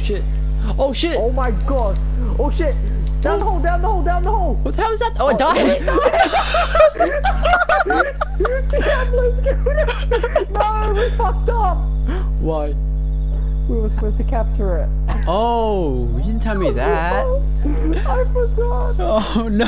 Oh, shit. Oh shit. Oh my god. Oh shit. Down the hole, down the hole, down the hole. What the hell is that? Oh, i died. Oh, no, we fucked up. Why? We were supposed to capture it. Oh, you didn't tell me that. I forgot. Oh no.